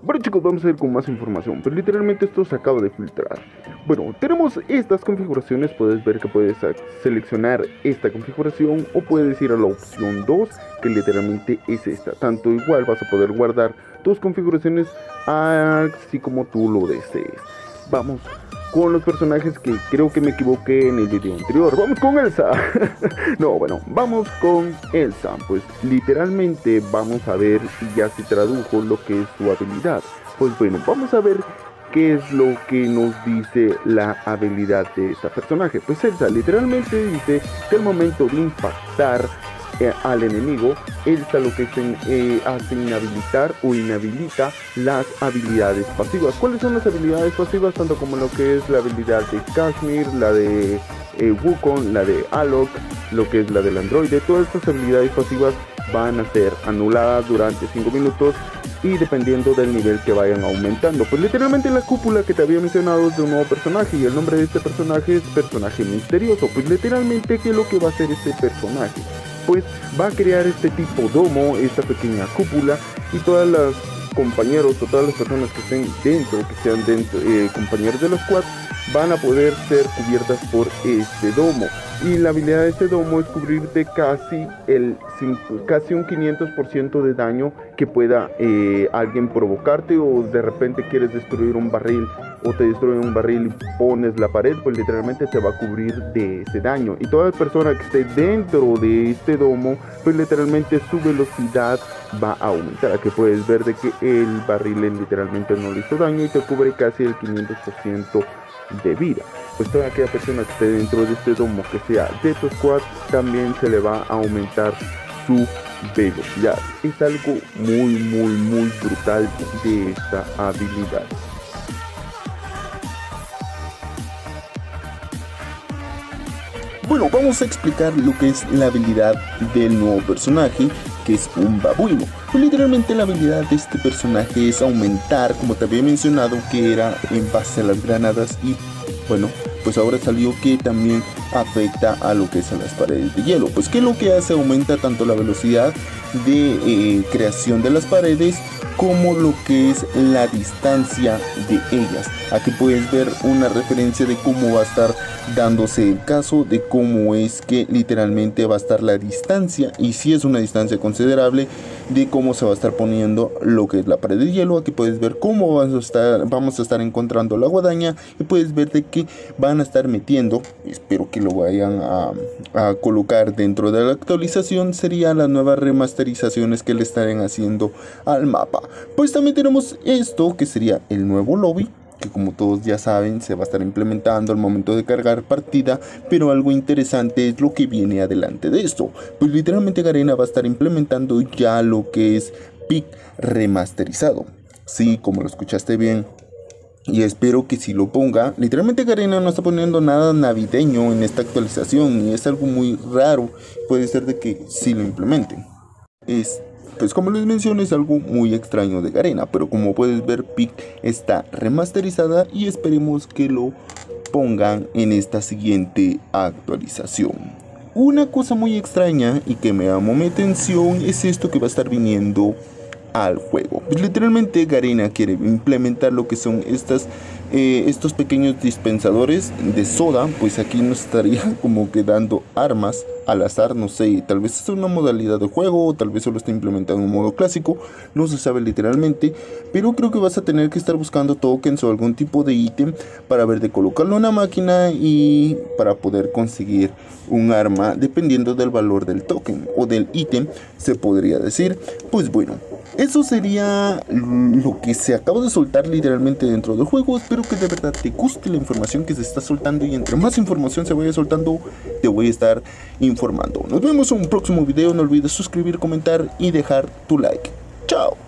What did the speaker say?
Bueno chicos, vamos a ir con más información, pero literalmente esto se acaba de filtrar. Bueno, tenemos estas configuraciones, puedes ver que puedes seleccionar esta configuración o puedes ir a la opción 2, que literalmente es esta. Tanto igual vas a poder guardar tus configuraciones así como tú lo desees. Vamos con los personajes que creo que me equivoqué en el video anterior. Vamos con Elsa. no, bueno, vamos con Elsa. Pues literalmente vamos a ver si ya se tradujo lo que es su habilidad. Pues bueno, vamos a ver qué es lo que nos dice la habilidad de esta personaje. Pues Elsa literalmente dice que al momento de impactar eh, al enemigo, Elsa lo que se eh, hace inhabilitar o inhabilita las habilidades pasivas. ¿Cuáles son las habilidades pasivas? Tanto como lo que es la habilidad de Kashmir, la de eh, Wukong, la de Alok, lo que es la del androide. Todas estas habilidades pasivas van a ser anuladas durante 5 minutos y dependiendo del nivel que vayan aumentando. Pues literalmente la cúpula que te había mencionado es de un nuevo personaje y el nombre de este personaje es personaje misterioso. Pues literalmente qué es lo que va a hacer este personaje pues va a crear este tipo domo, esta pequeña cúpula y todas las compañeros o todas las personas que estén dentro, que sean dentro, eh, compañeros de los squad, van a poder ser cubiertas por este domo. Y la habilidad de este domo es cubrirte casi, el, casi un 500% de daño que pueda eh, alguien provocarte o de repente quieres destruir un barril o te destruyen un barril y pones la pared, pues literalmente te va a cubrir de ese daño. Y toda persona que esté dentro de este domo, pues literalmente su velocidad va a aumentar. Aquí puedes ver de que el barril literalmente no le hizo daño y te cubre casi el 500% de vida. Pues toda aquella persona que esté dentro de este domo que sea de tu squad, también se le va a aumentar su velocidad. Es algo muy, muy, muy brutal de esta habilidad. Bueno, vamos a explicar lo que es la habilidad del nuevo personaje, que es un babuino. Pues literalmente la habilidad de este personaje es aumentar, como te había mencionado, que era en base a las granadas y bueno, pues ahora salió que también afecta a lo que son las paredes de hielo. Pues que lo que hace aumenta tanto la velocidad de eh, creación de las paredes como lo que es la distancia de ellas. Aquí puedes ver una referencia de cómo va a estar dándose el caso, de cómo es que literalmente va a estar la distancia y si es una distancia considerable de cómo se va a estar poniendo lo que es la pared de hielo. Aquí puedes ver cómo vamos a estar, vamos a estar encontrando la guadaña y puedes ver de que van a estar metiendo, espero que lo vayan a, colocar dentro de la actualización, sería las nuevas remasterizaciones que le estarán haciendo al mapa. Pues también tenemos esto que sería el nuevo lobby que como todos ya saben se va a estar implementando al momento de cargar partida, pero algo interesante es lo que viene adelante de esto. Pues literalmente Garena va a estar implementando ya lo que es PIC remasterizado. Sí, como lo escuchaste bien. Y espero que si lo ponga, literalmente Garena no está poniendo nada navideño en esta actualización y es algo muy raro. Puede ser de que si lo implementen. Es pues como les mencioné es algo muy extraño de Garena, pero como puedes ver PIC está remasterizada y esperemos que lo pongan en esta siguiente actualización. Una cosa muy extraña y que me llamó mi atención es esto que va a estar viniendo al juego. Pues literalmente Garena quiere implementar lo que son estas, eh, estos pequeños dispensadores de soda, pues aquí nos estaría como que dando armas al azar, no sé, tal vez es una modalidad de juego, o tal vez solo está implementado en un modo clásico, no se sabe literalmente, pero creo que vas a tener que estar buscando tokens o algún tipo de ítem para ver de colocarlo en una máquina y para poder conseguir un arma dependiendo del valor del token o del ítem, se podría decir. Pues bueno, eso sería lo que se acaba de soltar literalmente dentro del juego. Espero que de verdad te guste la información que se está soltando y entre más información se vaya soltando, te voy a estar informando. Nos vemos en un próximo video. No olvides suscribir, comentar y dejar tu like. Chao.